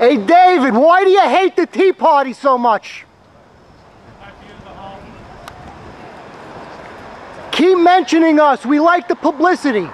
Hey, David, why do you hate the Tea Party so much? Keep mentioning us. We like the publicity.